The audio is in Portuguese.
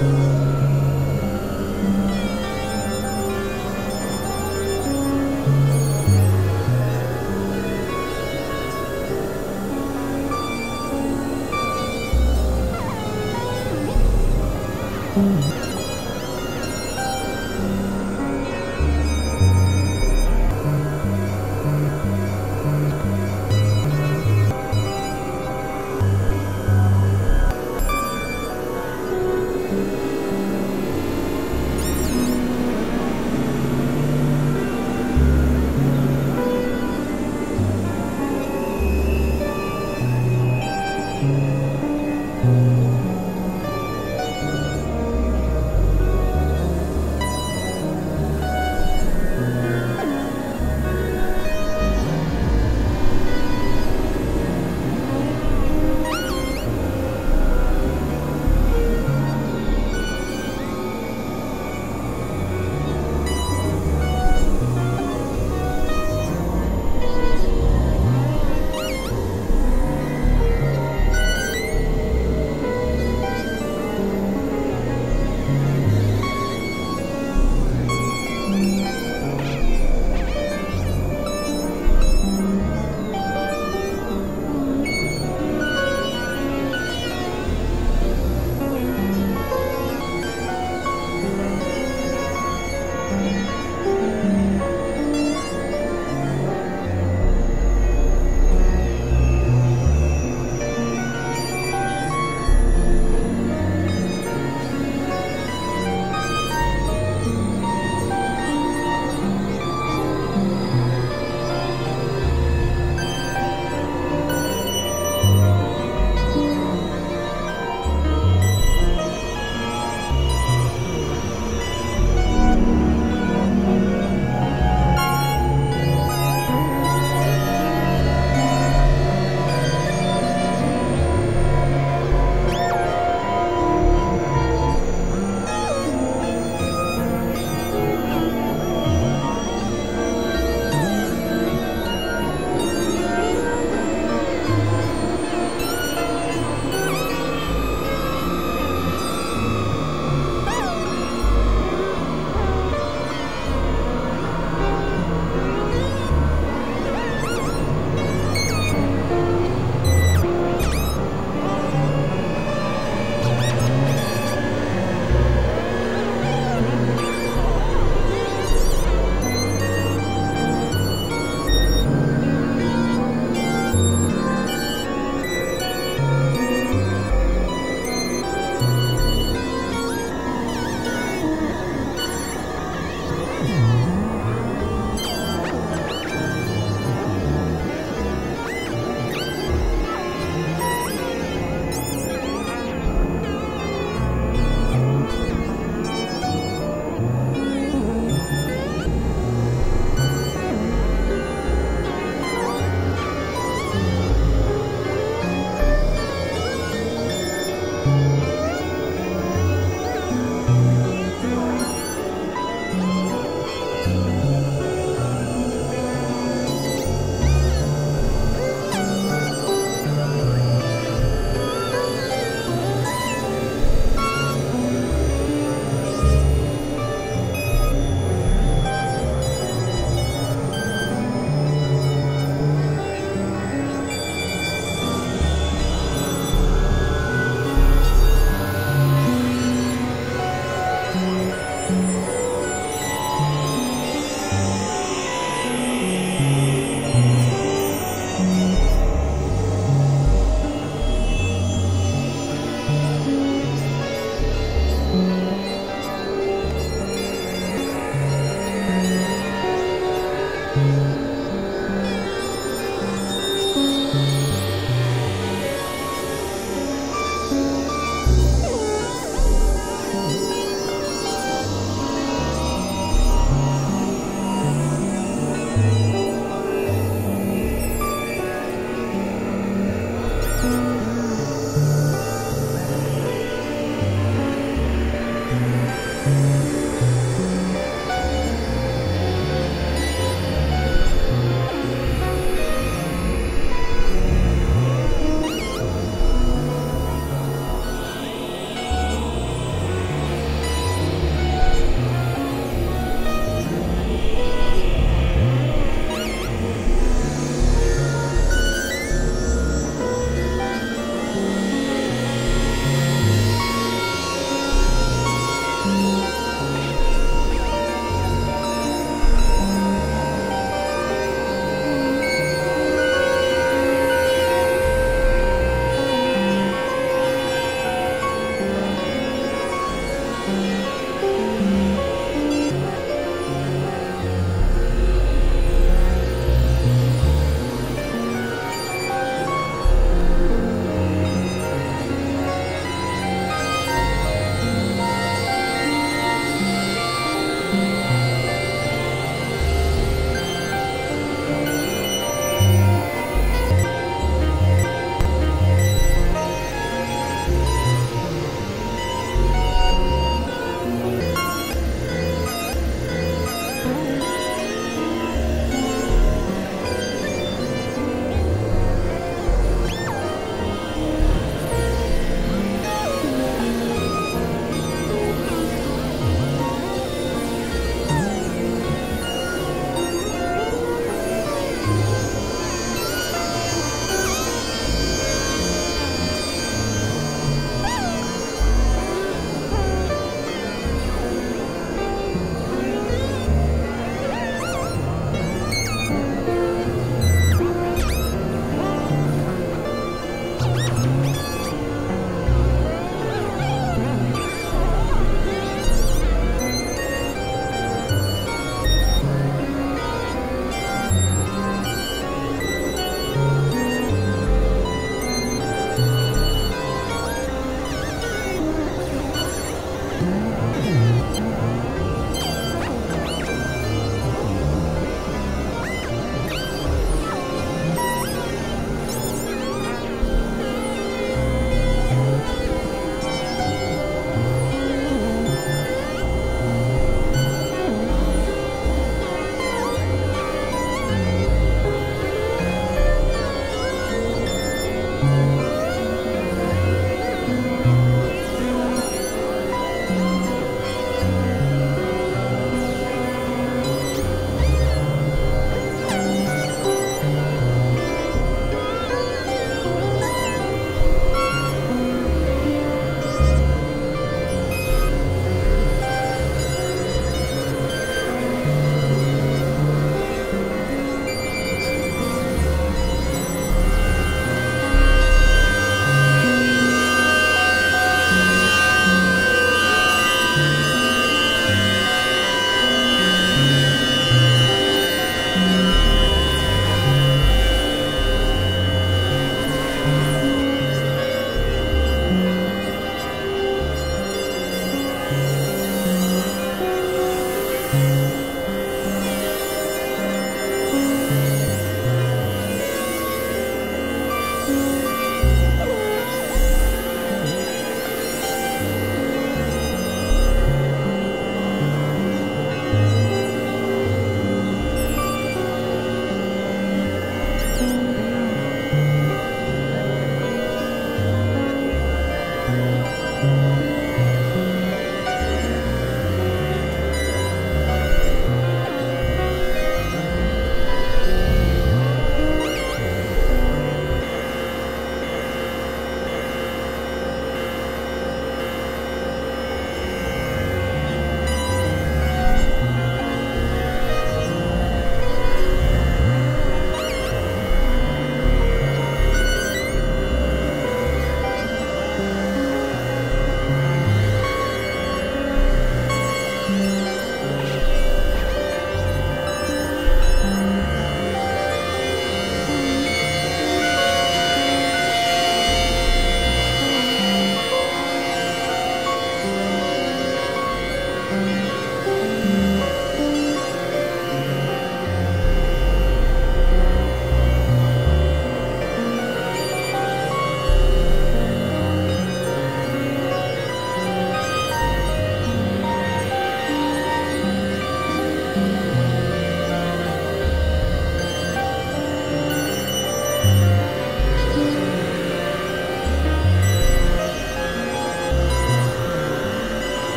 Música